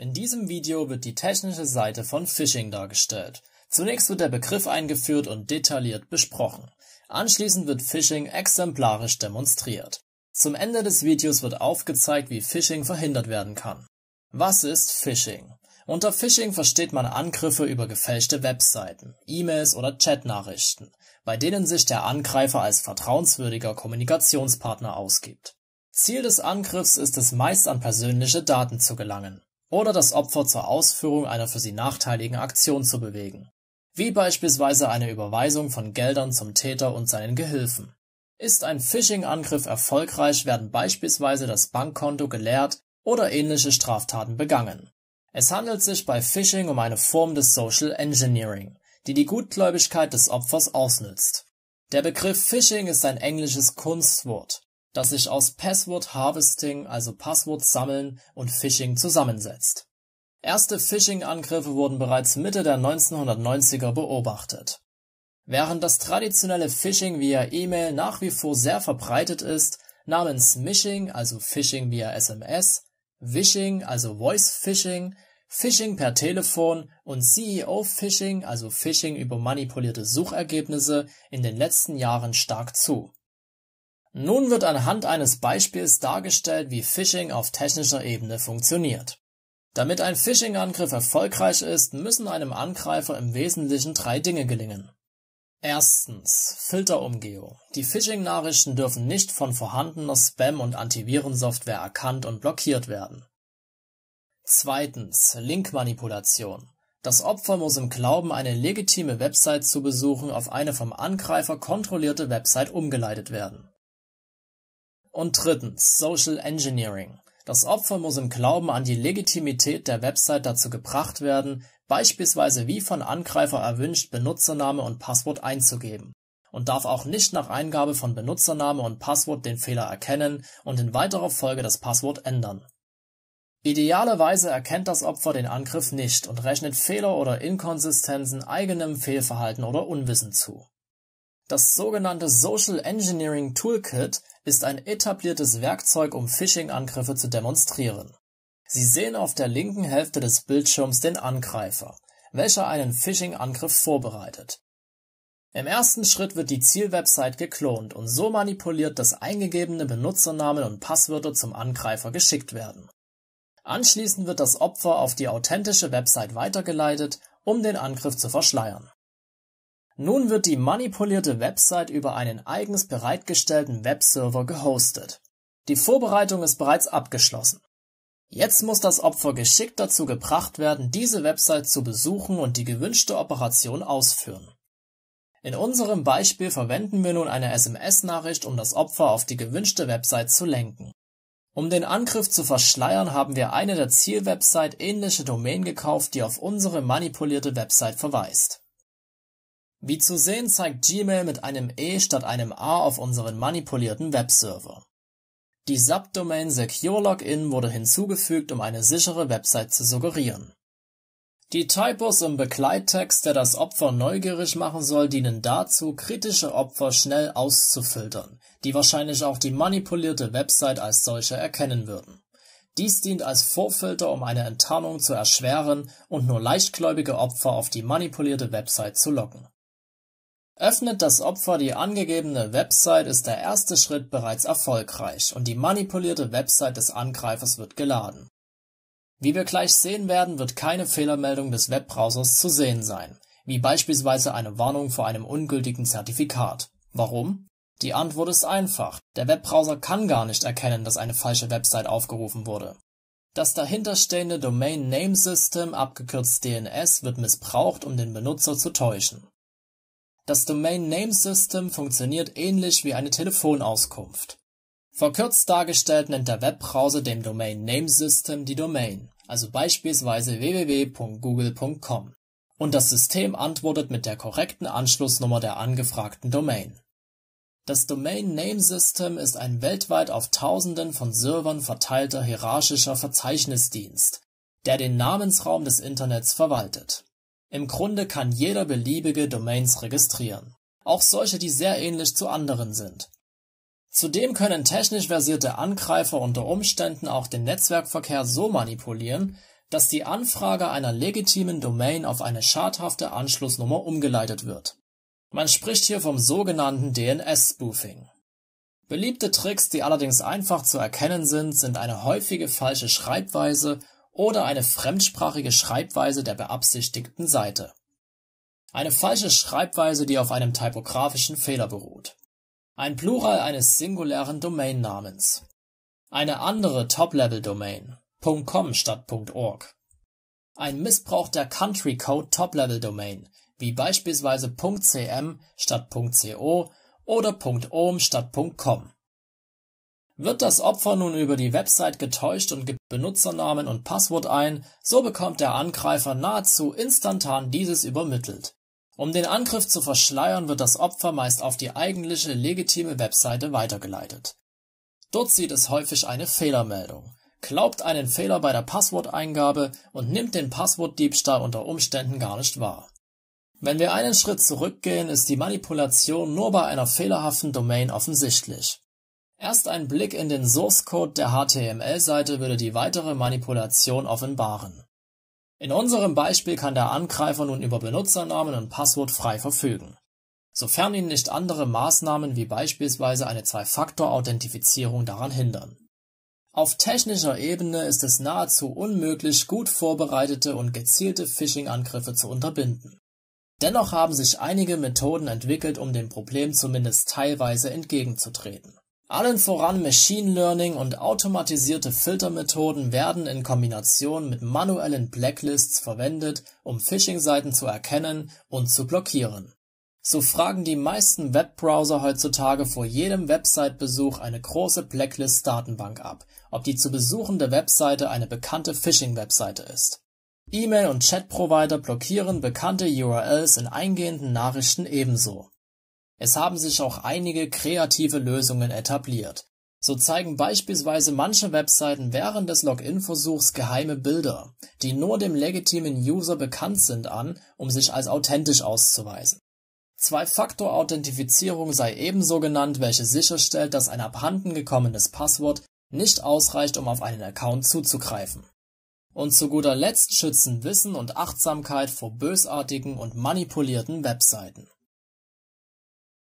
In diesem Video wird die technische Seite von Phishing dargestellt. Zunächst wird der Begriff eingeführt und detailliert besprochen. Anschließend wird Phishing exemplarisch demonstriert. Zum Ende des Videos wird aufgezeigt, wie Phishing verhindert werden kann. Was ist Phishing? Unter Phishing versteht man Angriffe über gefälschte Webseiten, E-Mails oder Chatnachrichten, bei denen sich der Angreifer als vertrauenswürdiger Kommunikationspartner ausgibt. Ziel des Angriffs ist es meist an persönliche Daten zu gelangen oder das Opfer zur Ausführung einer für sie nachteiligen Aktion zu bewegen, wie beispielsweise eine Überweisung von Geldern zum Täter und seinen Gehilfen. Ist ein Phishing-Angriff erfolgreich, werden beispielsweise das Bankkonto geleert oder ähnliche Straftaten begangen. Es handelt sich bei Phishing um eine Form des Social Engineering, die die Gutgläubigkeit des Opfers ausnützt. Der Begriff Phishing ist ein englisches Kunstwort, das sich aus Password Harvesting, also Passwort sammeln, und Phishing zusammensetzt. Erste Phishing-Angriffe wurden bereits Mitte der 1990er beobachtet. Während das traditionelle Phishing via E-Mail nach wie vor sehr verbreitet ist, nahmen Smishing, also Phishing via SMS, Wishing, also Voice Phishing, Phishing per Telefon und CEO Phishing, also Phishing über manipulierte Suchergebnisse, in den letzten Jahren stark zu. Nun wird anhand eines Beispiels dargestellt, wie Phishing auf technischer Ebene funktioniert. Damit ein Phishing-Angriff erfolgreich ist, müssen einem Angreifer im Wesentlichen drei Dinge gelingen. Erstens Filterumgehung. Die Phishing-Nachrichten dürfen nicht von vorhandener Spam- und Antivirensoftware erkannt und blockiert werden. Zweitens Linkmanipulation. Das Opfer muss im Glauben, eine legitime Website zu besuchen, auf eine vom Angreifer kontrollierte Website umgeleitet werden. Und drittens Social Engineering. Das Opfer muss im Glauben an die Legitimität der Website dazu gebracht werden, beispielsweise wie von Angreifer erwünscht Benutzername und Passwort einzugeben und darf auch nicht nach Eingabe von Benutzername und Passwort den Fehler erkennen und in weiterer Folge das Passwort ändern. Idealerweise erkennt das Opfer den Angriff nicht und rechnet Fehler oder Inkonsistenzen eigenem Fehlverhalten oder Unwissen zu. Das sogenannte Social Engineering Toolkit ist ein etabliertes Werkzeug, um Phishing-Angriffe zu demonstrieren. Sie sehen auf der linken Hälfte des Bildschirms den Angreifer, welcher einen Phishing-Angriff vorbereitet. Im ersten Schritt wird die Zielwebsite geklont und so manipuliert, dass eingegebene Benutzernamen und Passwörter zum Angreifer geschickt werden. Anschließend wird das Opfer auf die authentische Website weitergeleitet, um den Angriff zu verschleiern. Nun wird die manipulierte Website über einen eigens bereitgestellten Webserver gehostet. Die Vorbereitung ist bereits abgeschlossen. Jetzt muss das Opfer geschickt dazu gebracht werden, diese Website zu besuchen und die gewünschte Operation ausführen. In unserem Beispiel verwenden wir nun eine SMS-Nachricht, um das Opfer auf die gewünschte Website zu lenken. Um den Angriff zu verschleiern, haben wir eine der Zielwebsite ähnliche Domain gekauft, die auf unsere manipulierte Website verweist. Wie zu sehen zeigt Gmail mit einem E statt einem A auf unseren manipulierten Webserver. Die Subdomain Secure Login wurde hinzugefügt, um eine sichere Website zu suggerieren. Die Typos im Begleittext, der das Opfer neugierig machen soll, dienen dazu, kritische Opfer schnell auszufiltern, die wahrscheinlich auch die manipulierte Website als solche erkennen würden. Dies dient als Vorfilter, um eine Enttarnung zu erschweren und nur leichtgläubige Opfer auf die manipulierte Website zu locken. Öffnet das Opfer die angegebene Website, ist der erste Schritt bereits erfolgreich und die manipulierte Website des Angreifers wird geladen. Wie wir gleich sehen werden, wird keine Fehlermeldung des Webbrowsers zu sehen sein, wie beispielsweise eine Warnung vor einem ungültigen Zertifikat. Warum? Die Antwort ist einfach. Der Webbrowser kann gar nicht erkennen, dass eine falsche Website aufgerufen wurde. Das dahinterstehende Domain Name System, abgekürzt DNS, wird missbraucht, um den Benutzer zu täuschen. Das Domain Name System funktioniert ähnlich wie eine Telefonauskunft. Verkürzt dargestellt nennt der Webbrowser dem Domain Name System die Domain, also beispielsweise www.google.com, und das System antwortet mit der korrekten Anschlussnummer der angefragten Domain. Das Domain Name System ist ein weltweit auf Tausenden von Servern verteilter hierarchischer Verzeichnisdienst, der den Namensraum des Internets verwaltet im Grunde kann jeder beliebige Domains registrieren, auch solche, die sehr ähnlich zu anderen sind. Zudem können technisch versierte Angreifer unter Umständen auch den Netzwerkverkehr so manipulieren, dass die Anfrage einer legitimen Domain auf eine schadhafte Anschlussnummer umgeleitet wird. Man spricht hier vom sogenannten DNS-Spoofing. Beliebte Tricks, die allerdings einfach zu erkennen sind, sind eine häufige falsche Schreibweise oder eine fremdsprachige Schreibweise der beabsichtigten Seite. Eine falsche Schreibweise, die auf einem typografischen Fehler beruht. Ein Plural eines singulären Domainnamens. Eine andere Top-Level-Domain .com statt .org. Ein Missbrauch der Country Code Top-Level-Domain, wie beispielsweise .cm statt .co oder .om statt .com. Wird das Opfer nun über die Website getäuscht und gibt Benutzernamen und Passwort ein, so bekommt der Angreifer nahezu instantan dieses übermittelt. Um den Angriff zu verschleiern, wird das Opfer meist auf die eigentliche legitime Webseite weitergeleitet. Dort sieht es häufig eine Fehlermeldung glaubt einen Fehler bei der Passworteingabe und nimmt den Passwortdiebstahl unter Umständen gar nicht wahr. Wenn wir einen Schritt zurückgehen, ist die Manipulation nur bei einer fehlerhaften Domain offensichtlich. Erst ein Blick in den Source Code der HTML-Seite würde die weitere Manipulation offenbaren. In unserem Beispiel kann der Angreifer nun über Benutzernamen und Passwort frei verfügen, sofern ihn nicht andere Maßnahmen wie beispielsweise eine Zwei-Faktor-Authentifizierung daran hindern. Auf technischer Ebene ist es nahezu unmöglich, gut vorbereitete und gezielte Phishing-Angriffe zu unterbinden. Dennoch haben sich einige Methoden entwickelt, um dem Problem zumindest teilweise entgegenzutreten. Allen voran Machine Learning und automatisierte Filtermethoden werden in Kombination mit manuellen Blacklists verwendet, um Phishing-Seiten zu erkennen und zu blockieren so fragen die meisten Webbrowser heutzutage vor jedem Website-Besuch eine große Blacklist-Datenbank ab, ob die zu besuchende Webseite eine bekannte Phishing-Webseite ist. E-Mail- und Chat-Provider blockieren bekannte URLs in eingehenden Nachrichten ebenso. Es haben sich auch einige kreative Lösungen etabliert. So zeigen beispielsweise manche Webseiten während des Login-Versuchs geheime Bilder, die nur dem legitimen User bekannt sind an, um sich als authentisch auszuweisen. Zwei-Faktor-Authentifizierung sei ebenso genannt, welche sicherstellt, dass ein abhanden gekommenes Passwort nicht ausreicht, um auf einen Account zuzugreifen. Und zu guter Letzt schützen Wissen und Achtsamkeit vor bösartigen und manipulierten Webseiten